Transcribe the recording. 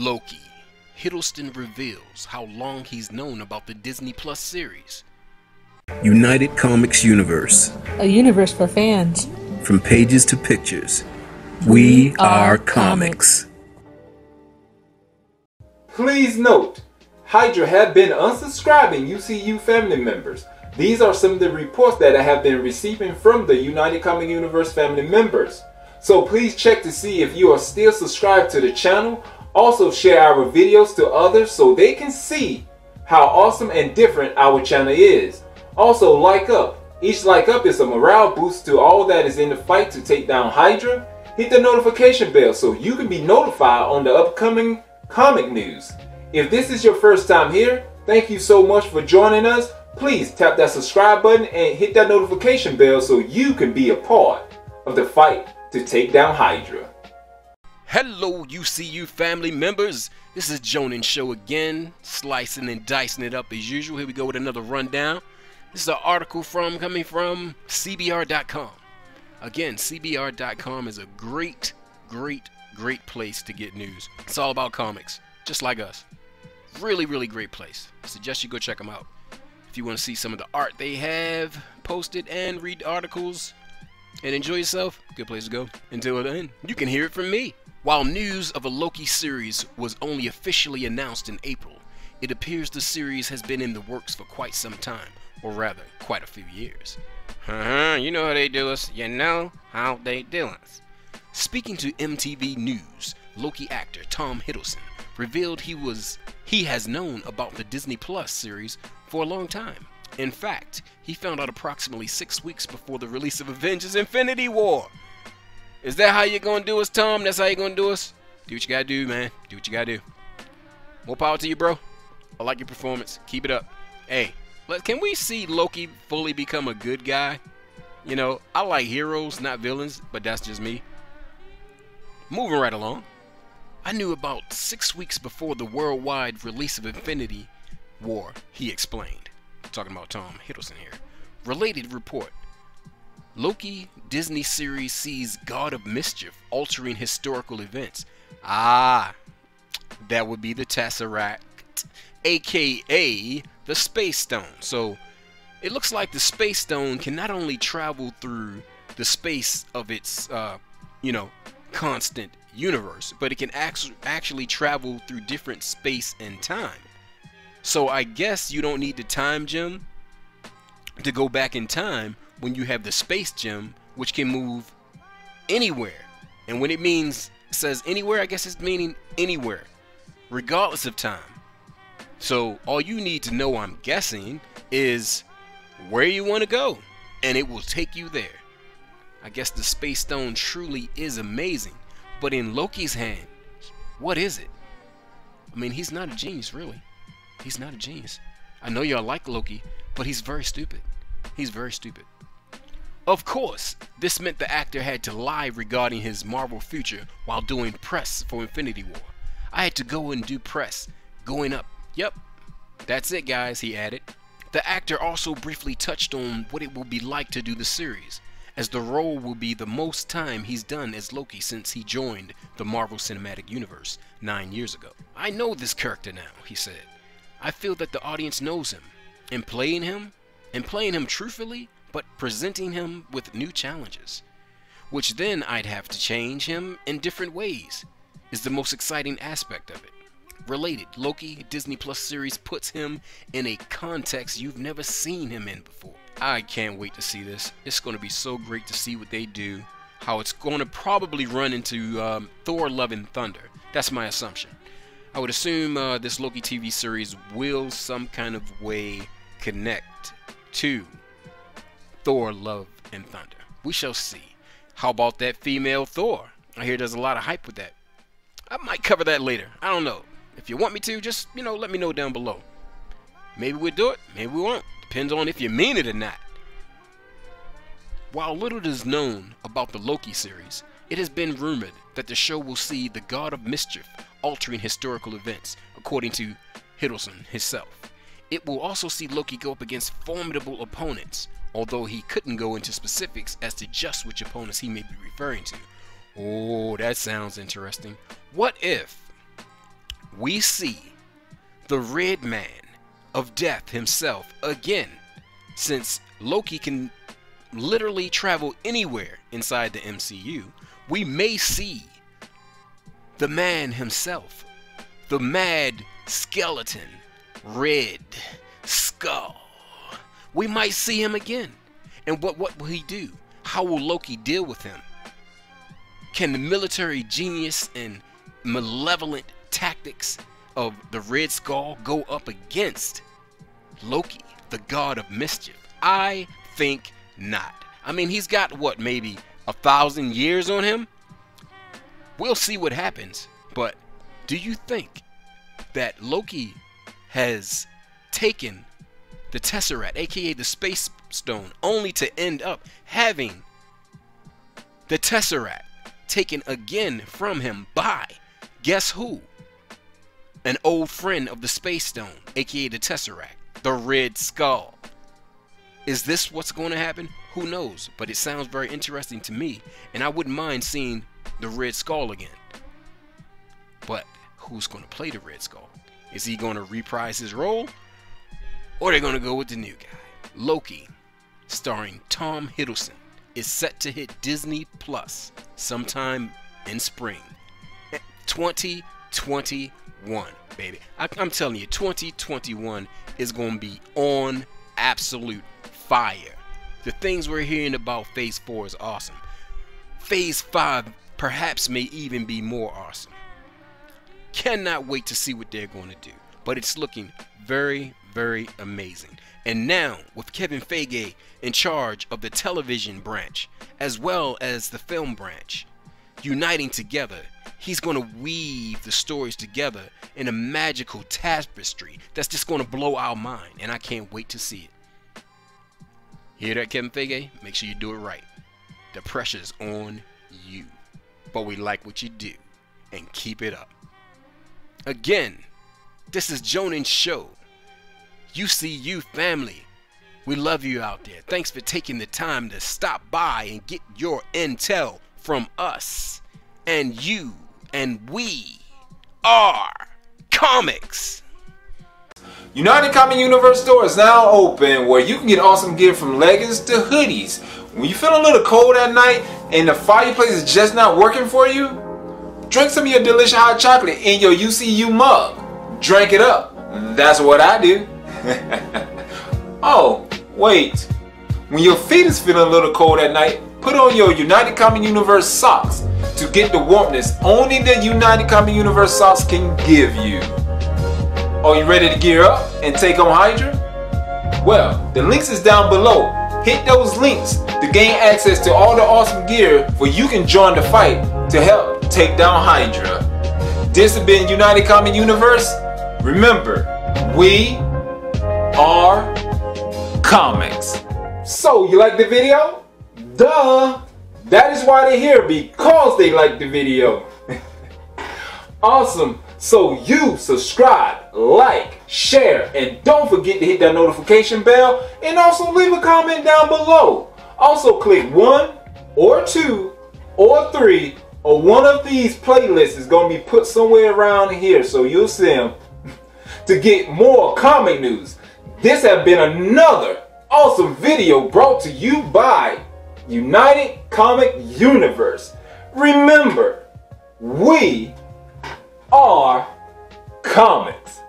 Loki. Hiddleston reveals how long he's known about the Disney Plus series. United Comics Universe. A universe for fans. From pages to pictures. We, are, comics. Please note, Hydra have been unsubscribing UCU family members. These are some of the reports that I have been receiving from the United Comic Universe family members. So please check to see if you are still subscribed to the channel. Also share our videos to others so they can see how awesome and different our channel is. Also like up. Each like up is a morale boost to all that is in the fight to take down Hydra. Hit the notification bell so you can be notified on the upcoming comic news. If this is your first time here, thank you so much for joining us. Please tap that subscribe button and hit that notification bell so you can be a part of the fight to take down Hydra. Hello, UCU family members. This is Joninsho again, slicing and dicing it up as usual. Here we go with another rundown. This is an article from coming from CBR.com. Again, CBR.com is a great, great, great place to get news. It's all about comics, just like us. Really, really great place. I suggest you go check them out. If you want to see some of the art they have posted and read articles and enjoy yourself, good place to go. Until then, you can hear it from me. While news of a Loki series was only officially announced in April, it appears the series has been in the works for quite some time, or rather, quite a few years. Uh-huh, you know how they do us. You know how they do us. Speaking to MTV News, Loki actor Tom Hiddleston revealed he was he has known about the Disney Plus series for a long time. In fact, he found out approximately six weeks before the release of Avengers Infinity War. Is that how you're gonna do us, Tom? That's how you're gonna do us? Do what you gotta do, man. Do what you gotta do. More power to you, bro. I like your performance. Keep it up. Hey, let, can we see Loki fully become a good guy? You know, I like heroes, not villains, but that's just me. Moving right along. I knew about six weeks before the worldwide release of Infinity War, he explained. Talking about Tom Hiddleston here. Related report. Loki Disney series sees God of Mischief altering historical events. Ah, that would be the Tesseract, aka the Space Stone. So it looks like the Space Stone can not only travel through the space of its, uh, you know, constant universe, but it can act actually travel through different space and time. So I guess you don't need the time gem to go back in time when you have the space gem, which can move anywhere. And when it means says anywhere, I guess it's meaning anywhere, regardless of time. So all you need to know, I'm guessing, is where you want to go, and it will take you there. I guess the Space Stone truly is amazing, but in Loki's hand, what is it? I mean, he's not a genius, really. He's not a genius. I know y'all like Loki, but he's very stupid. He's very stupid. Of course, this meant the actor had to lie regarding his Marvel future while doing press for Infinity War. I had to go and do press, going up. Yep, that's it, guys, he added. The actor also briefly touched on what it will be like to do the series, as the role will be the most time he's done as Loki since he joined the Marvel Cinematic Universe nine years ago. I know this character now, he said. I feel that the audience knows him, and playing him, and playing him truthfully, but presenting him with new challenges, which then I'd have to change him in different ways, is the most exciting aspect of it. Related, Loki Disney Plus series puts him in a context you've never seen him in before. I can't wait to see this. It's going to be so great to see what they do, how it's going to probably run into um, Thor Love and Thunder. That's my assumption. I would assume uh, this Loki TV series will some kind of way connect to Thor Love and Thunder. We shall see. How about that female Thor? I hear there's a lot of hype with that. I might cover that later. I don't know. If you want me to, just, you know, let me know down below. Maybe we'll do it, maybe we won't. Depends on if you mean it or not. While little is known about the Loki series, it has been rumored that the show will see the God of Mischief altering historical events, according to Hiddleston himself. It will also see Loki go up against formidable opponents, although he couldn't go into specifics as to just which opponents he may be referring to. Oh, that sounds interesting. What if we see the Red Man of Death himself again, since Loki can literally travel anywhere inside the MCU, we may see the man himself, the mad skeleton, Red Skull. We might see him again. And what, what will he do? How will Loki deal with him? Can the military genius and malevolent tactics of the Red Skull go up against Loki, the god of mischief? I think not. I mean, he's got what, maybe a thousand years on him? We'll see what happens. But do you think that Loki has taken the Tesseract, aka the Space Stone, only to end up having the Tesseract taken again from him by guess who? An old friend of the Space Stone, aka the Tesseract, the Red Skull. Is this what's going to happen? Who knows? But it sounds very interesting to me, and I wouldn't mind seeing the Red Skull again. But who's going to play the Red Skull? Is he going to reprise his role? Or they're going to go with the new guy? Loki, starring Tom Hiddleston, is set to hit Disney Plus sometime in spring. 2021, baby. I, I'm telling you, 2021 is going to be on absolute fire. The things we're hearing about Phase 4 is awesome. Phase 5 perhaps may even be more awesome. Cannot wait to see what they're going to do. But it's looking very, very amazing. And now, with Kevin Feige in charge of the television branch, as well as the film branch, uniting together, he's going to weave the stories together in a magical tapestry that's just going to blow our mind. And I can't wait to see it. Hear that, Kevin Feige? Make sure you do it right. The pressure's on you. But we like what you do. And keep it up. Again, this is Joninsho. UCU family. We love you out there. Thanks for taking the time to stop by and get your intel from us. And you and we are comics. United Comic Universe store is now open where you can get awesome gear from leggings to hoodies. When you feel a little cold at night and the fireplace is just not working for you, drink some of your delicious hot chocolate in your UCU mug. Drink it up. That's what I do. oh, wait. When your feet is feeling a little cold at night, put on your United Common Universe socks to get the warmness only the United Common Universe socks can give you. Are you ready to gear up and take on Hydra? Well, the links is down below. Hit those links to gain access to all the awesome gear where you can join the fight to help take down Hydra. This has been United Comic Universe. Remember, we are comics. So, you like the video? Duh! That is why they're here, because they like the video. awesome. So you subscribe, like, share, and don't forget to hit that notification bell and also leave a comment down below. Also click one or two or three or one of these playlists is going to be put somewhere around here so you'll see them to get more comic news. This has been another awesome video brought to you by United Comic Universe. Remember, we are comics.